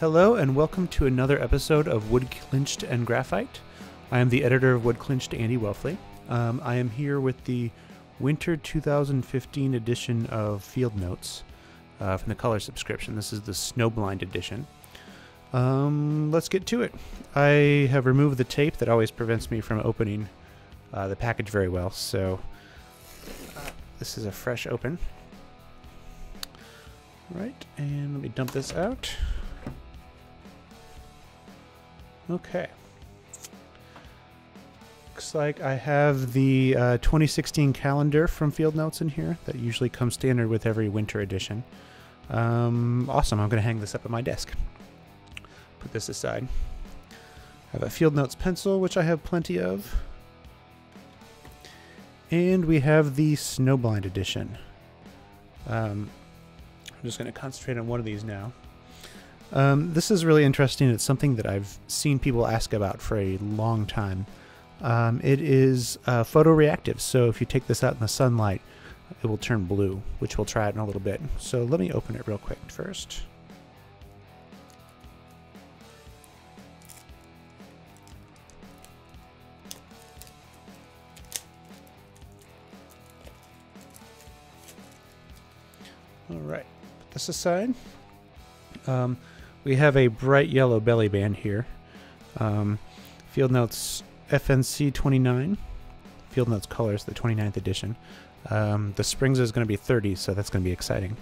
Hello, and welcome to another episode of Woodclinched and Graphite. I am the editor of Woodclinched, Andy Welfle. Um, I am here with the Winter 2015 edition of Field Notes uh, from the Color subscription. This is the Snowblind edition. Um, let's get to it. I have removed the tape that always prevents me from opening uh, the package very well, so uh, this is a fresh open. Right, and let me dump this out. Okay. Looks like I have the uh, 2016 calendar from Field Notes in here that usually comes standard with every winter edition. Um, awesome, I'm going to hang this up at my desk. Put this aside. I have a Field Notes pencil, which I have plenty of. And we have the Snowblind edition. Um, I'm just going to concentrate on one of these now. Um, this is really interesting. It's something that I've seen people ask about for a long time. Um, it is uh, photoreactive, so if you take this out in the sunlight, it will turn blue, which we'll try out in a little bit. So let me open it real quick first. All right, put this aside. Um, we have a bright yellow belly band here. Um, Field Notes FNC 29. Field Notes Colors, the 29th edition. Um, the Springs is going to be 30, so that's going to be exciting.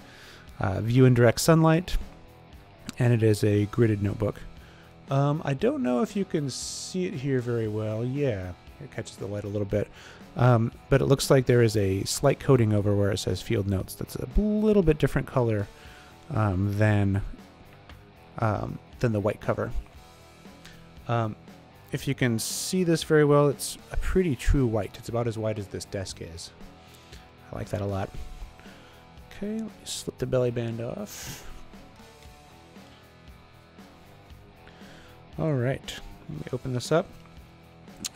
Uh, view in direct sunlight, and it is a gridded notebook. Um, I don't know if you can see it here very well. Yeah, it catches the light a little bit. Um, but it looks like there is a slight coating over where it says Field Notes that's a little bit different color um, than um, than the white cover. Um, if you can see this very well, it's a pretty true white. It's about as white as this desk is. I like that a lot. Okay, let me slip the belly band off. All right, let me open this up.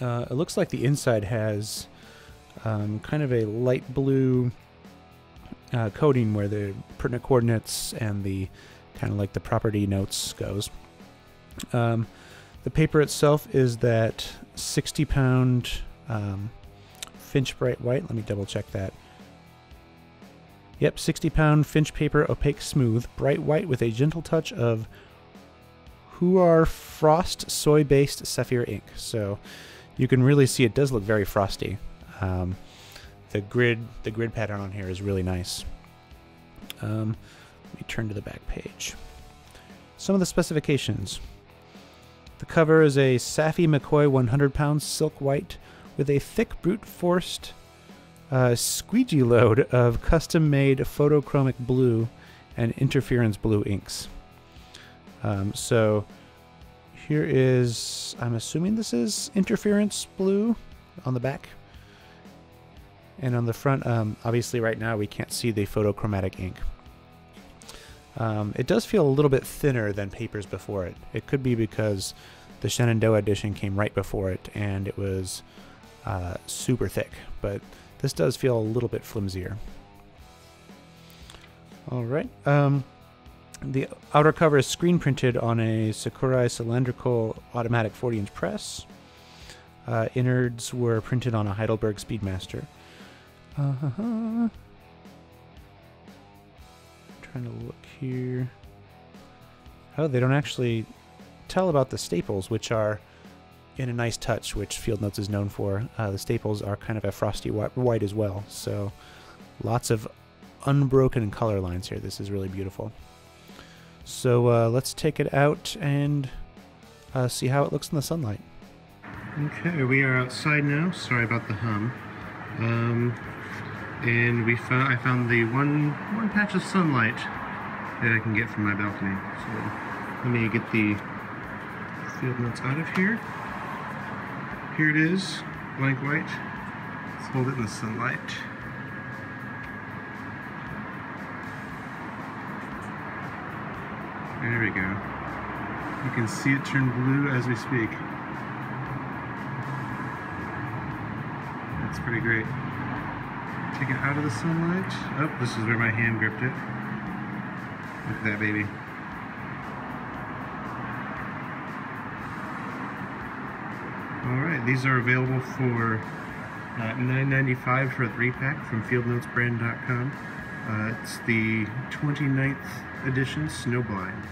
Uh, it looks like the inside has um, kind of a light blue uh, coating where the pertinent coordinates and the kind of like the property notes goes. Um, the paper itself is that 60 pound um, Finch Bright White. Let me double check that. Yep, 60 pound Finch paper, opaque smooth, bright white with a gentle touch of Hoarfrost soy based Sapphire ink. So you can really see it does look very frosty. Um, the grid the grid pattern on here is really nice. Um, let me turn to the back page. Some of the specifications. The cover is a Sappi McCoy 100 pound silk white with a thick brute forced uh, squeegee load of custom made photochromic blue and interference blue inks. Um, so here is, I'm assuming this is interference blue on the back. And on the front, um, obviously right now we can't see the photochromatic ink. Um, it does feel a little bit thinner than papers before it. It could be because the Shenandoah edition came right before it and it was uh, super thick, but this does feel a little bit flimsier. All right. Um, the outer cover is screen printed on a Sakurai cylindrical automatic 40 inch press. Uh, innards were printed on a Heidelberg Speedmaster. Uh-huh. Trying to look here. Oh, they don't actually tell about the staples, which are in a nice touch, which Field Notes is known for. Uh, the staples are kind of a frosty white as well, so lots of unbroken color lines here. This is really beautiful. So uh, let's take it out and uh, see how it looks in the sunlight. Okay, we are outside now. Sorry about the hum. Um, and we found I found the one one patch of sunlight that I can get from my balcony. So let me get the field notes out of here. Here it is, blank white. Let's hold it in the sunlight. There we go. You can see it turn blue as we speak. That's pretty great. Take it out of the sunlight. Oh, this is where my hand gripped it. Look at that baby. Alright, these are available for uh, $9.95 for a three-pack from fieldnotesbrand.com. Uh, it's the 29th edition Snowblind.